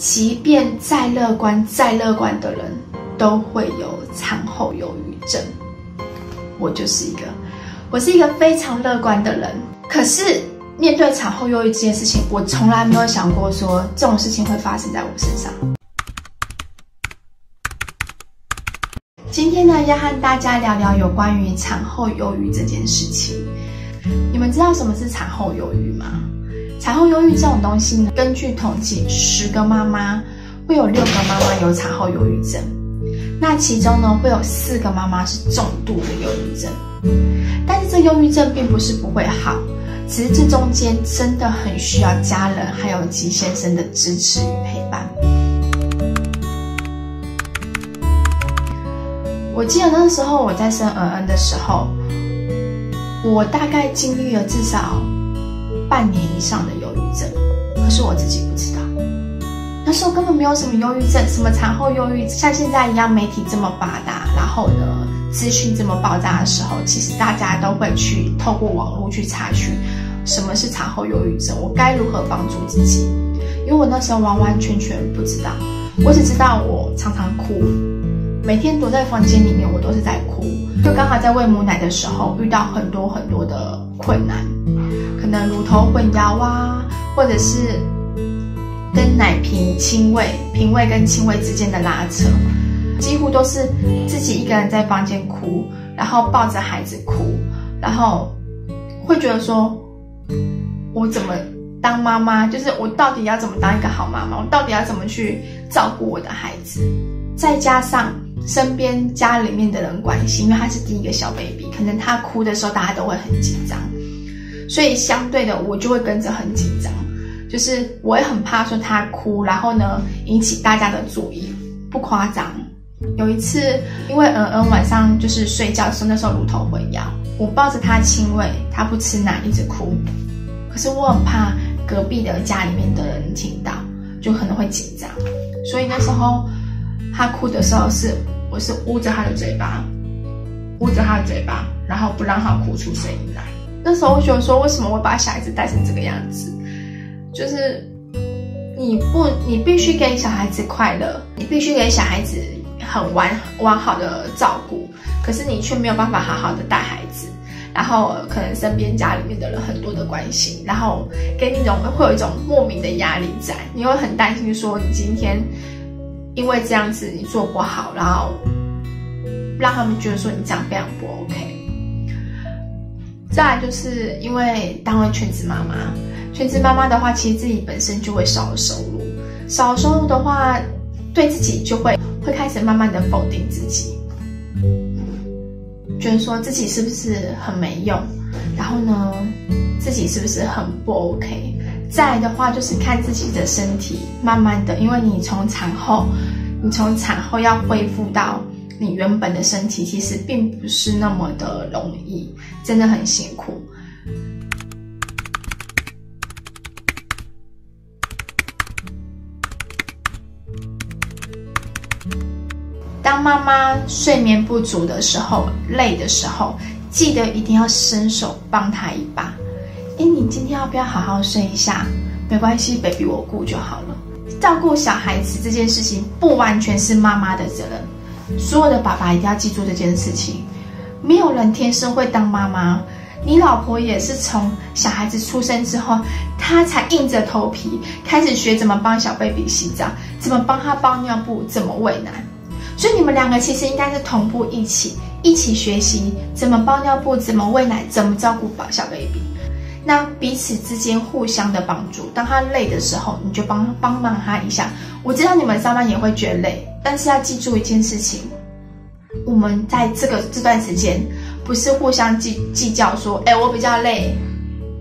即便再乐观、再乐观的人，都会有产后忧郁症。我就是一个，我是一个非常乐观的人。可是面对产后忧郁这件事情，我从来没有想过说这种事情会发生在我身上。今天呢，要和大家聊聊有关于产后忧郁这件事情。你们知道什么是产后忧郁吗？产后忧郁这种东西呢，根据统计，十个妈妈会有六个妈妈有产后忧郁症。那其中呢，会有四个妈妈是重度的忧郁症。但是这忧郁症并不是不会好，只是这中间真的很需要家人还有吉先生的支持与陪伴。我记得那时候我在生恩恩的时候，我大概经历了至少半年以上的忧郁症，可是我自己不知道。那时候根本没有什么忧郁症，什么产后忧郁，像现在一样媒体这么发达，然后呢资讯这么爆炸的时候，其实大家都会去透过网络去查询什么是产后忧郁症，我该如何帮助自己？因为我那时候完完全全不知道，我只知道我常常哭。每天躲在房间里面，我都是在哭。就刚好在喂母奶的时候，遇到很多很多的困难，能乳头混淆啊，或者是跟奶瓶亲喂、瓶喂跟亲喂之间的拉扯，几乎都是自己一个人在房间哭，然后抱着孩子哭，然后会觉得说，我怎么当妈妈？就是我到底要怎么当一个好妈妈？我到底要怎么去照顾我的孩子？再加上。身边家里面的人关心，因为他是第一个小 baby，可能他哭的时候大家都会很紧张，所以相对的我就会跟着很紧张，就是我也很怕说他哭，然后呢引起大家的注意。不夸张，有一次因为嗯嗯晚上就是睡觉的时候，那时候乳头混淆，我抱着他亲喂，他不吃奶一直哭，可是我很怕隔壁的家里面的人听到，就可能会紧张，所以那时候。他哭的时候是，我是捂着他的嘴巴，捂着他的嘴巴，然后不让他哭出声音来。那时候我觉得说，为什么我把小孩子带成这个样子？就是你不，你必须给小孩子快乐，你必须给小孩子很完完好的照顾，可是你却没有办法好好的带孩子，然后可能身边家里面的人很多的关心，然后给你一种会有一种莫名的压力在，你会很担心说你今天。因为这样子你做不好，然后让他们觉得说你这样非常不 OK。再来就是因为当了全职妈妈，全职妈妈的话，其实自己本身就会少了收入，少收入的话，对自己就会会开始慢慢的否定自己，觉得说自己是不是很没用，然后呢，自己是不是很不 OK。再来的话，就是看自己的身体，慢慢的，因为你从产后，你从产后要恢复到你原本的身体，其实并不是那么的容易，真的很辛苦。当妈妈睡眠不足的时候，累的时候，记得一定要伸手帮她一把。哎，你今天要不要好好睡一下？没关系，baby，我顾就好了。照顾小孩子这件事情不完全是妈妈的责任，所有的爸爸一定要记住这件事情。没有人天生会当妈妈，你老婆也是从小孩子出生之后，她才硬着头皮开始学怎么帮小 baby 洗澡，怎么帮他包尿布，怎么喂奶。所以你们两个其实应该是同步一起一起学习怎么包尿布，怎么喂奶，怎么照顾宝小 baby。那彼此之间互相的帮助，当他累的时候，你就帮帮忙他一下。我知道你们上班也会觉得累，但是要记住一件事情：我们在这个这段时间，不是互相计计较说，哎，我比较累，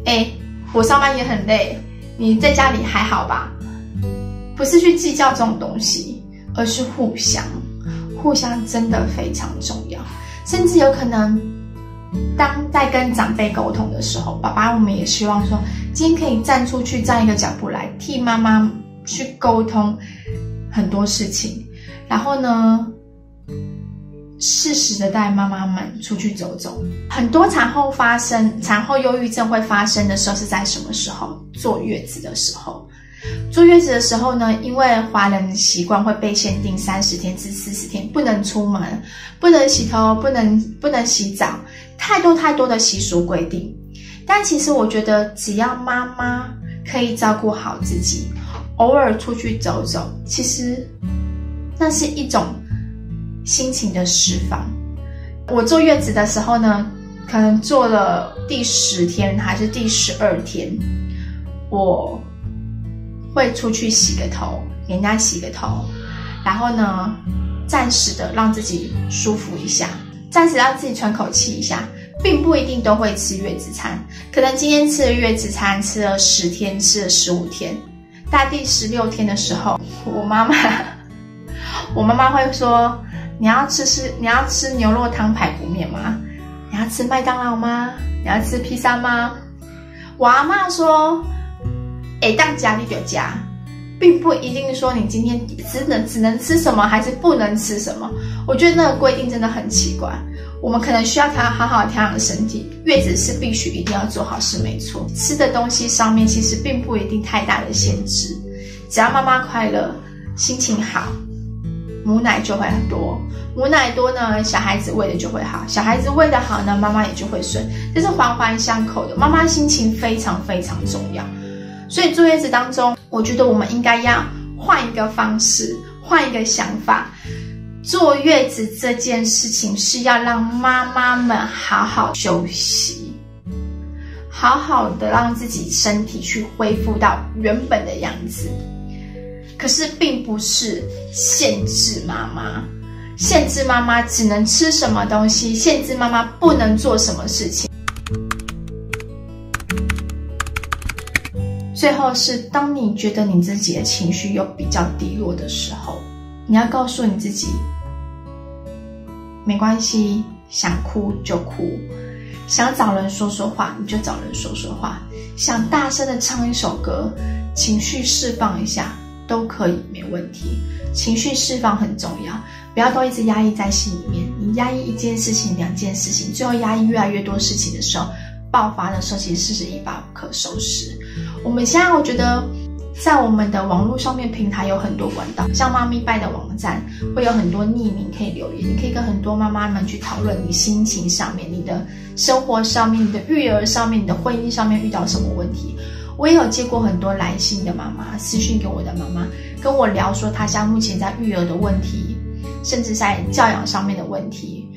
哎，我上班也很累，你在家里还好吧？不是去计较这种东西，而是互相，互相真的非常重要，甚至有可能。当在跟长辈沟通的时候，爸爸，我们也希望说，今天可以站出去，站一个脚步来替妈妈去沟通很多事情，然后呢，适时的带妈妈们出去走走。很多产后发生产后忧郁症会发生的时候是在什么时候？坐月子的时候，坐月子的时候呢，因为华人习惯会被限定三十天至四十天不能出门，不能洗头，不能不能洗澡，太多太多的习俗规定。但其实我觉得，只要妈妈可以照顾好自己，偶尔出去走走，其实那是一种心情的释放。我坐月子的时候呢，可能坐了第十天还是第十二天，我。会出去洗个头，给人家洗个头，然后呢，暂时的让自己舒服一下，暂时让自己喘口气一下，并不一定都会吃月子餐，可能今天吃了月子餐，吃了十天，吃了十五天，大第十六天的时候，我妈妈，我妈妈会说：“你要吃吃，你要吃牛肉汤排骨面吗？你要吃麦当劳吗？你要吃披萨吗？”我阿妈说。哎，当家你就家，并不一定说你今天只能只能吃什么，还是不能吃什么。我觉得那个规定真的很奇怪。我们可能需要调好好调养身体，月子是必须一定要做好事，没错。吃的东西上面其实并不一定太大的限制，只要妈妈快乐，心情好，母奶就会很多。母奶多呢，小孩子喂的就会好，小孩子喂的好呢，妈妈也就会顺，这是环环相扣的。妈妈心情非常非常重要。所以坐月子当中，我觉得我们应该要换一个方式，换一个想法。坐月子这件事情是要让妈妈们好好休息，好好的让自己身体去恢复到原本的样子。可是并不是限制妈妈，限制妈妈只能吃什么东西，限制妈妈不能做什么事情。最后是，当你觉得你自己的情绪又比较低落的时候，你要告诉你自己，没关系，想哭就哭，想找人说说话你就找人说说话，想大声的唱一首歌，情绪释放一下都可以，没问题。情绪释放很重要，不要都一直压抑在心里面。你压抑一件事情、两件事情，最后压抑越来越多事情的时候。爆发的时候，其实是一发不可收拾。我们现在我觉得，在我们的网络上面平台有很多管道，像妈咪拜的网站会有很多匿名可以留言，你可以跟很多妈妈们去讨论你心情上面、你的生活上面、你的育儿上面、你的婚姻上面遇到什么问题。我也有接过很多来信的妈妈私信给我的妈妈，跟我聊说她家目前在育儿的问题，甚至在教养上面的问题。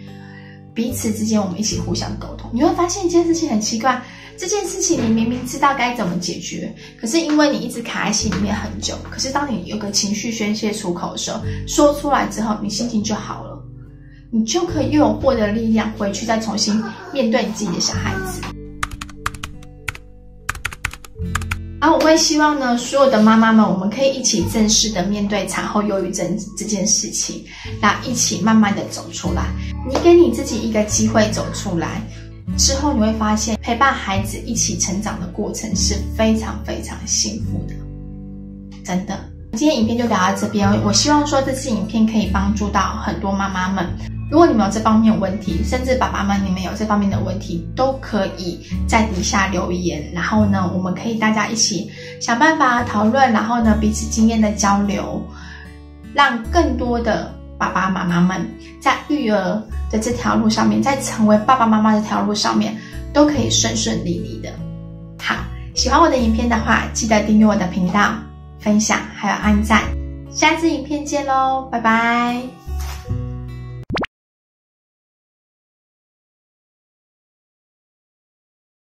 彼此之间，我们一起互相沟通，你会发现一件事情很奇怪。这件事情你明明知道该怎么解决，可是因为你一直卡在心里面很久。可是当你有个情绪宣泄出口的时候，说出来之后，你心情就好了，你就可以又有获得力量，回去再重新面对你自己的小孩子。我会希望呢，所有的妈妈们，我们可以一起正式的面对产后忧郁症这件事情，那一起慢慢的走出来。你给你自己一个机会走出来之后，你会发现陪伴孩子一起成长的过程是非常非常幸福的，真的。今天影片就聊到这边，我希望说这次影片可以帮助到很多妈妈们。如果你们有这方面问题，甚至爸爸们你们有这方面的问题，都可以在底下留言，然后呢，我们可以大家一起想办法讨论，然后呢，彼此经验的交流，让更多的爸爸妈妈们在育儿的这条路上面，在成为爸爸妈妈这条路上面，都可以顺顺利利的。好，喜欢我的影片的话，记得订阅我的频道，分享还有按赞，下次影片见喽，拜拜。